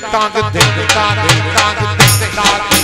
Tang તાંગ તાંગ દિંગ તાંગ તાંગ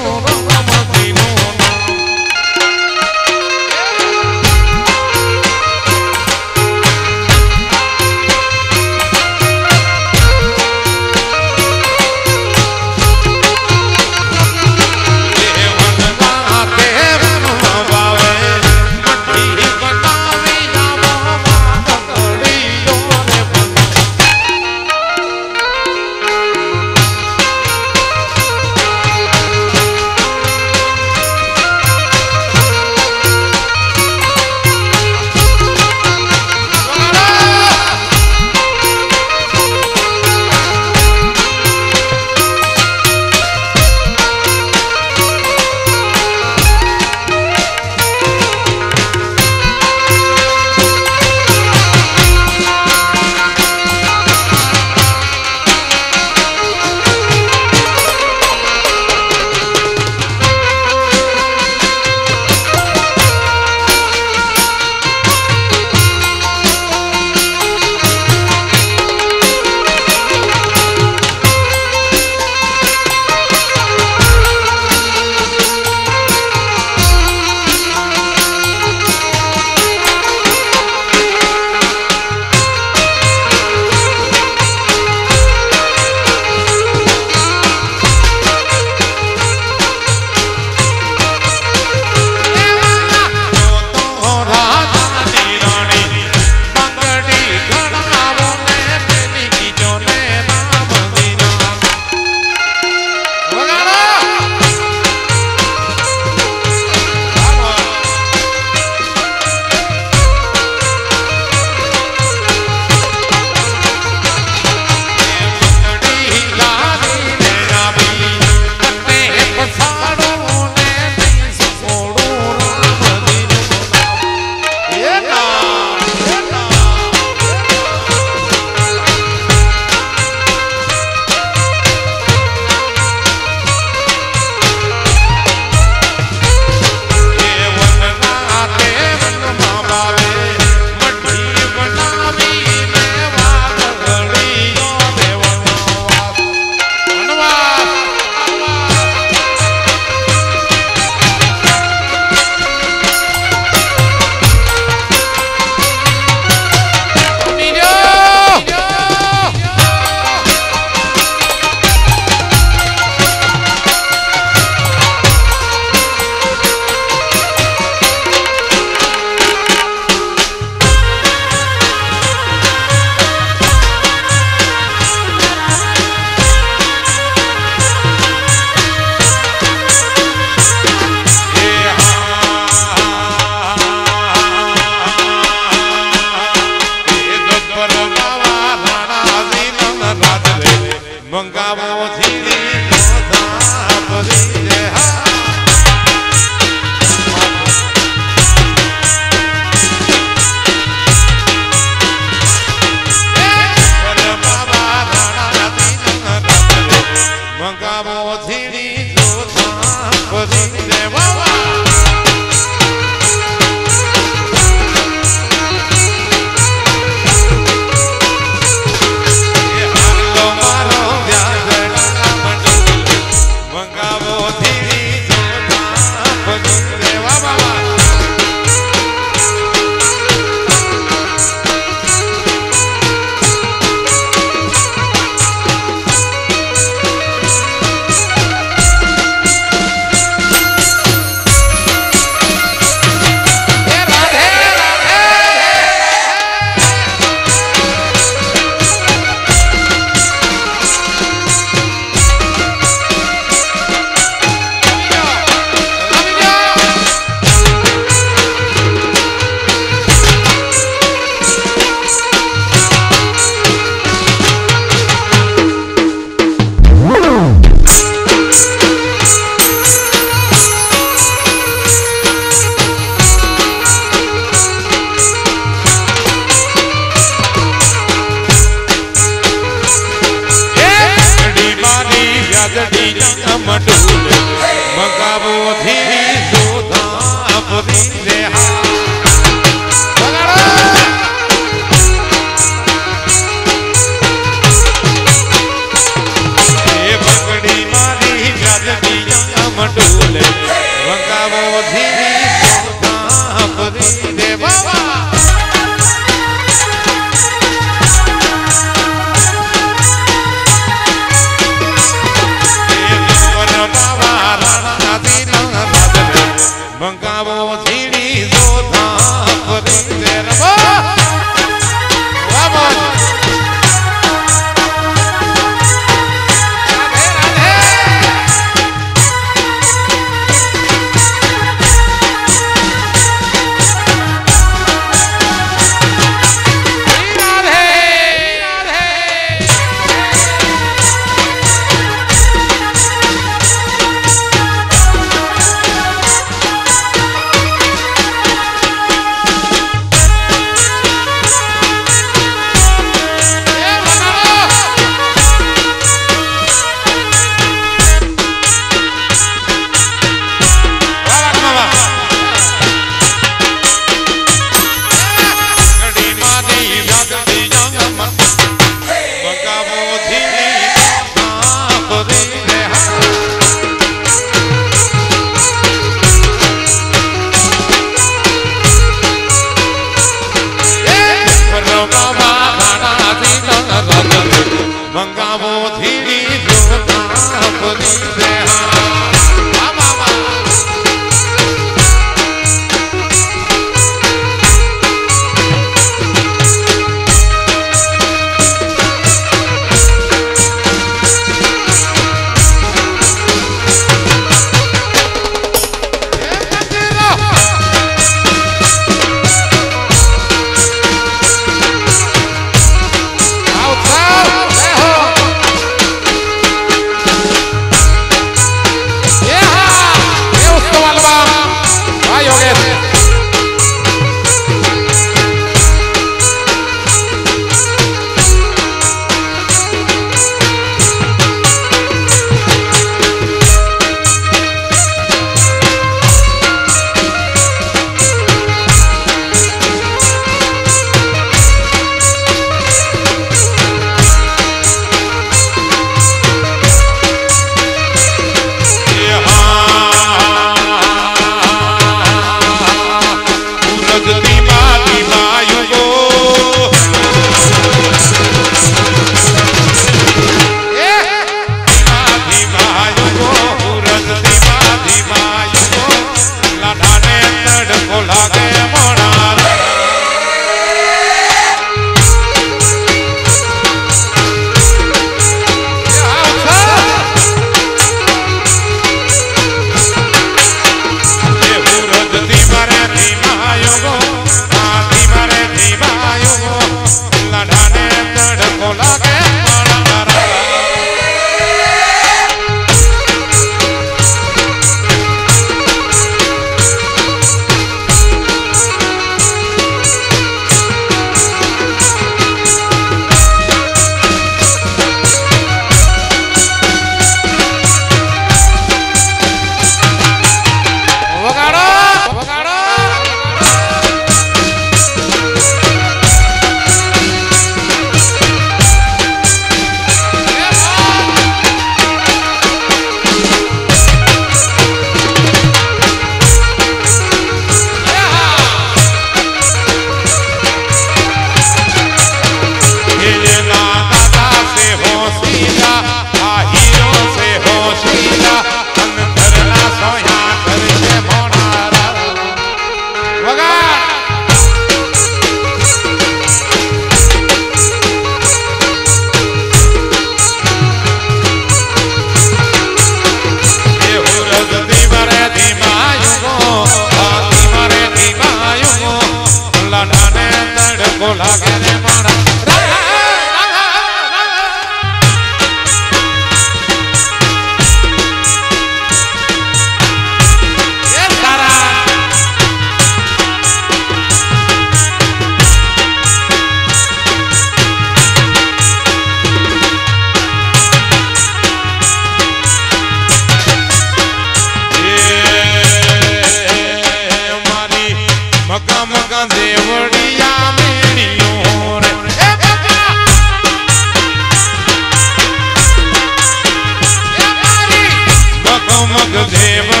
never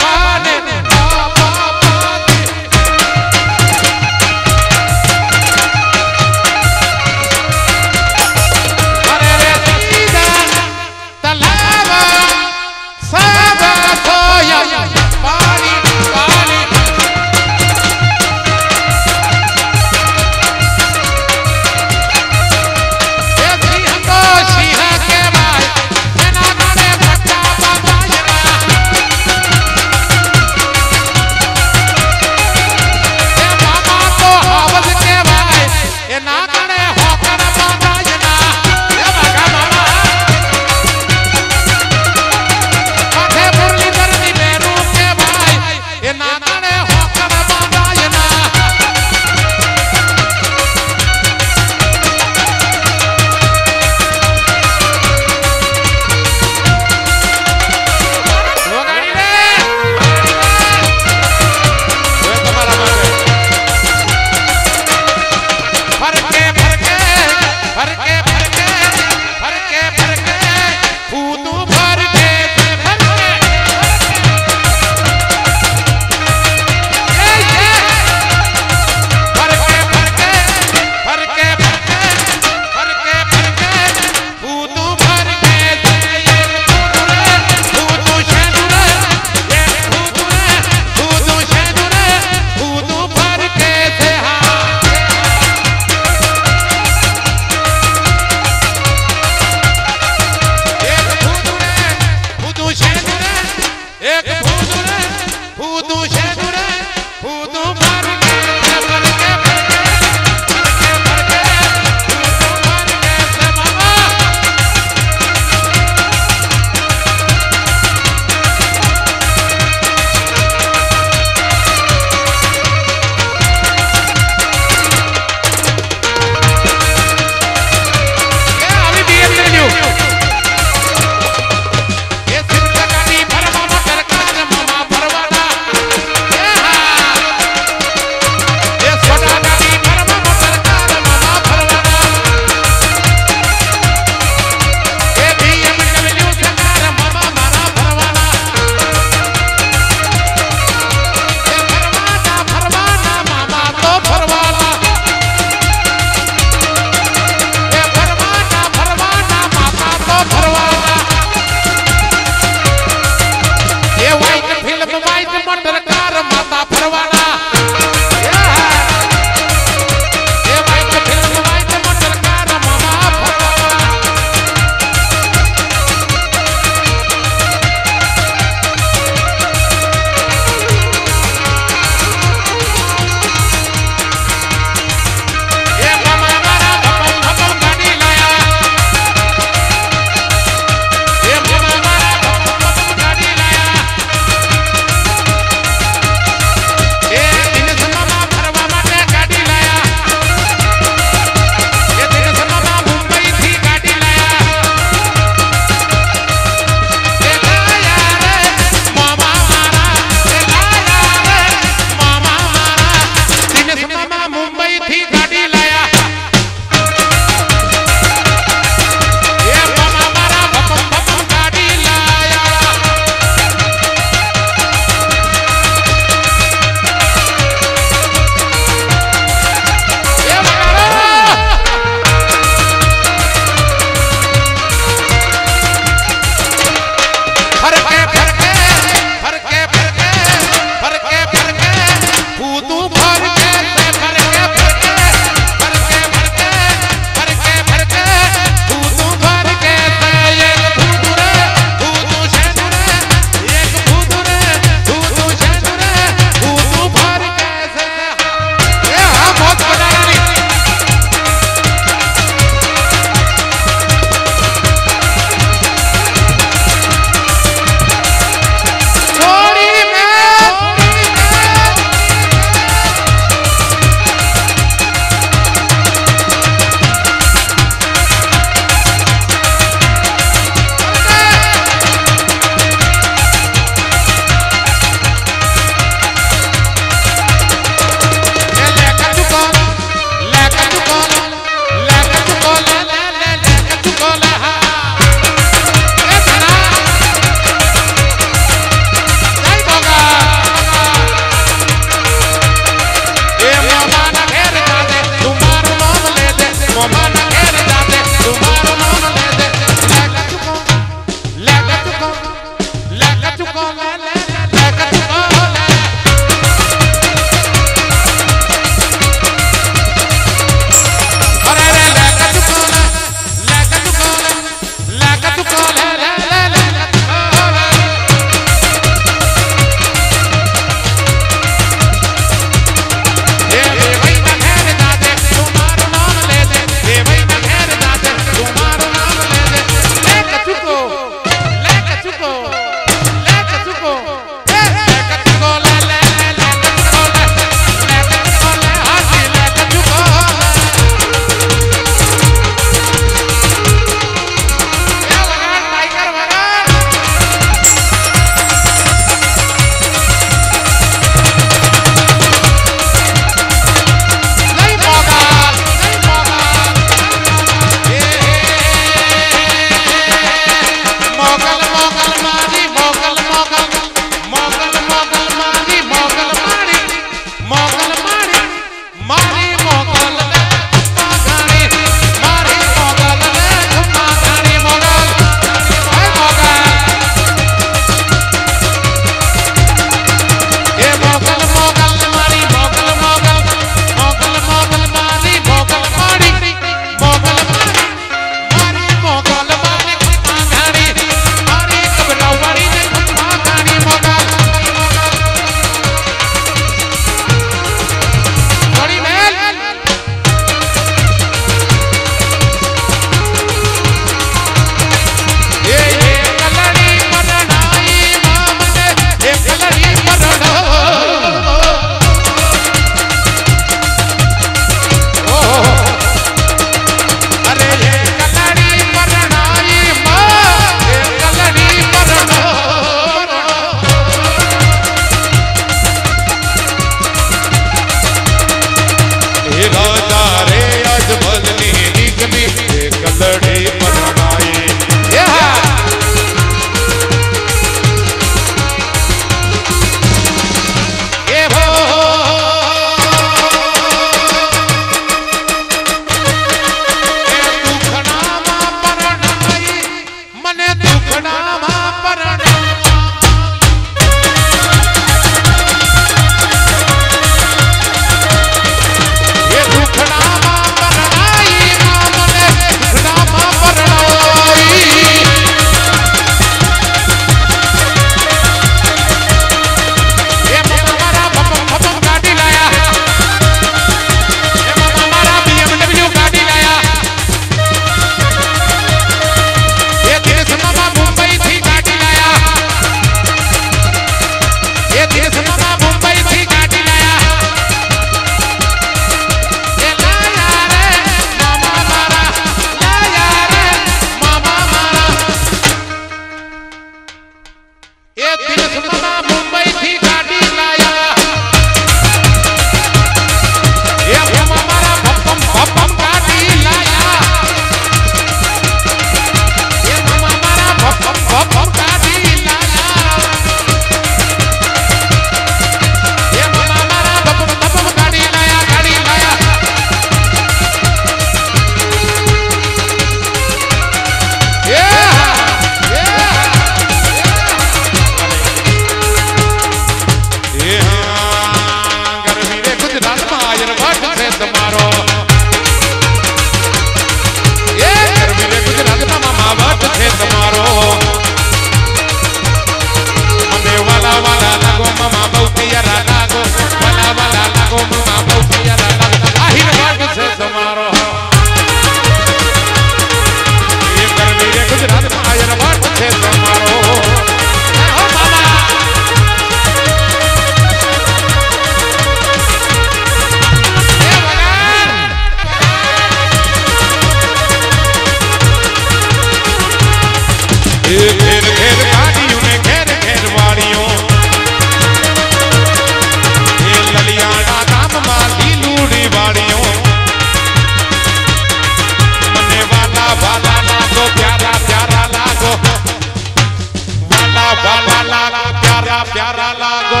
ભાલા લાગો પ્યારા પ્યારા લાગો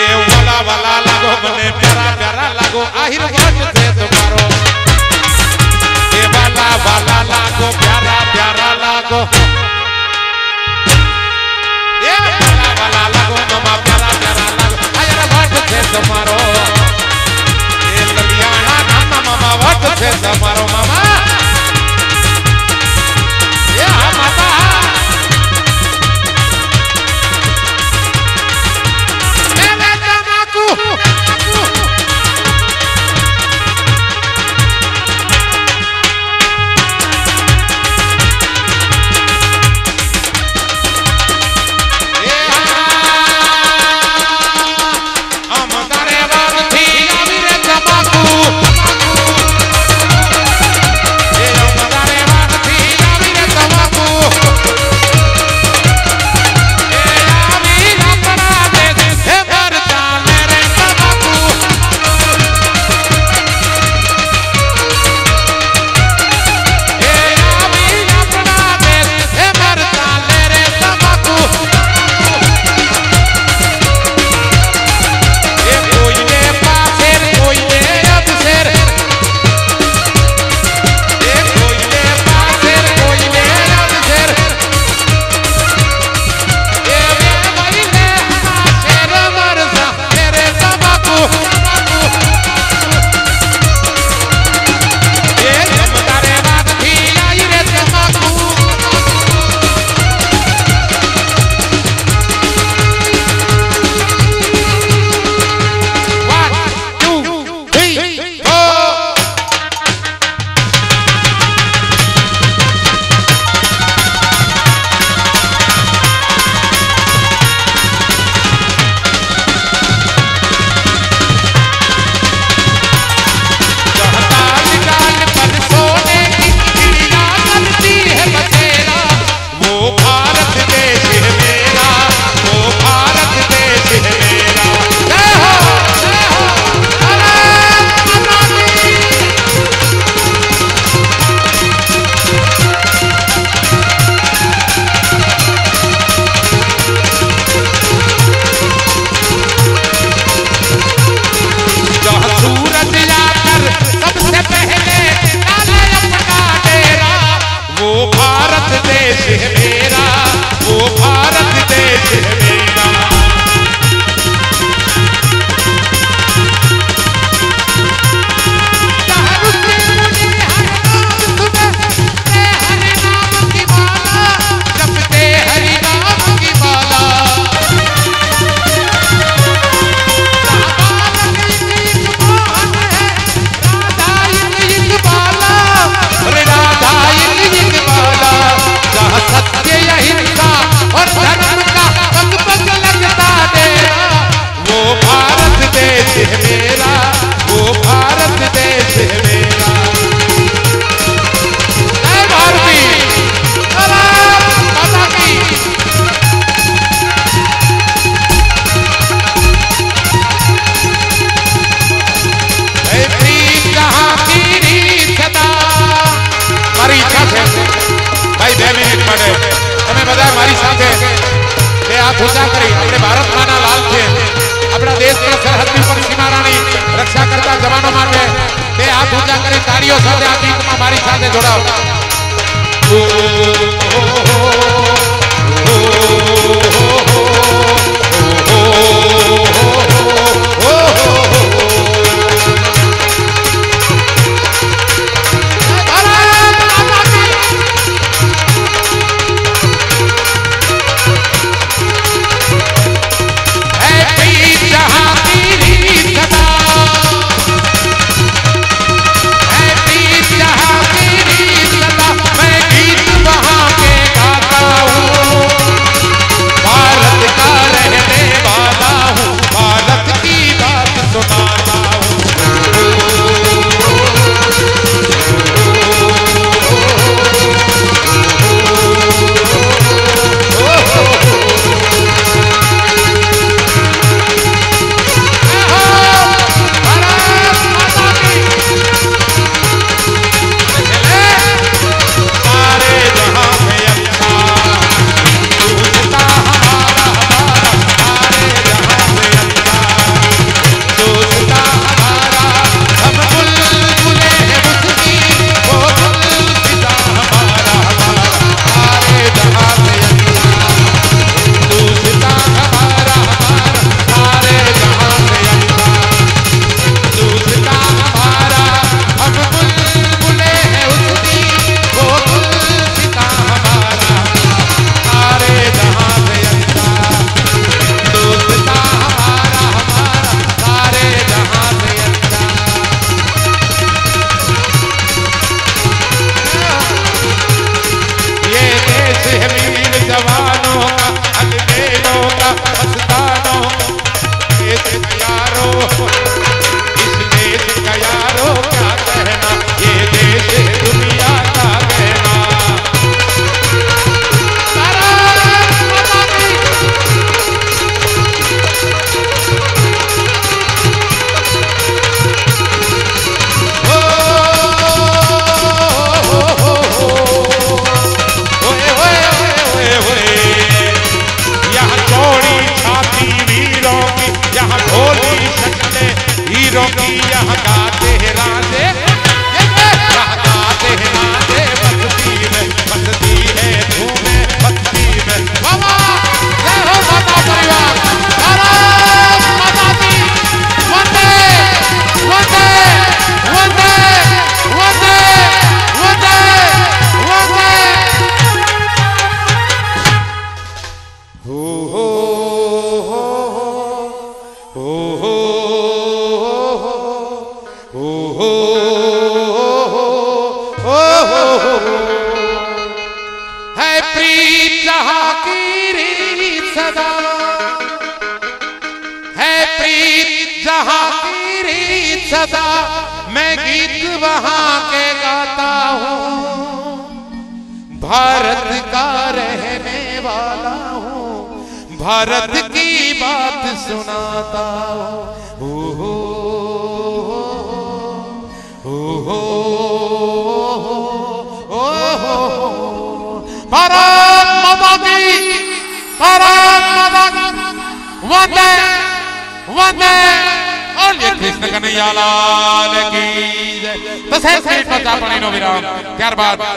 એ વાલા વાલા લાગો મને પ્યારા પ્યારા લાગો આશીર્વાદ તમારી તાળીઓ સાથે આ ગીતમાં મારી સાથે જોડાવ Oh, oh, oh, oh, oh, oh, oh.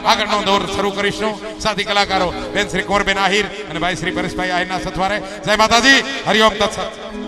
આગળનો દોર શરૂ કરીશું. સાથી કલાકારો, બેન શ્રી કોરબેન આહિર અને ભાઈ શ્રી પરેશભાઈ આહિરના સથવારે. જય માતાજી. હરિઓમ તત્સત.